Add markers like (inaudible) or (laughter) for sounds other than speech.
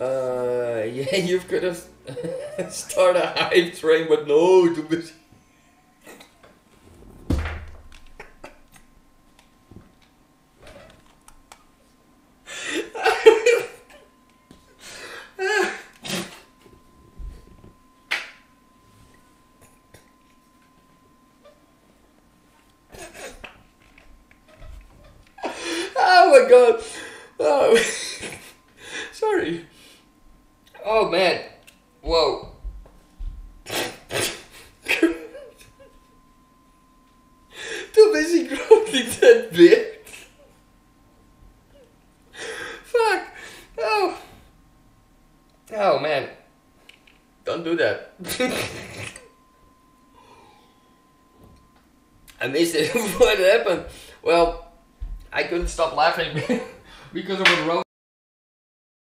Uh, (laughs) yeah, you could have (laughs) start a hype train, but no, too busy. (laughs) oh my god. Oh. Sorry. Oh man. Whoa. Too busy growing that beard. Fuck. Oh. Oh man. Don't do that. (laughs) I missed it. (laughs) what happened? Well, I couldn't stop laughing (laughs) because of a road.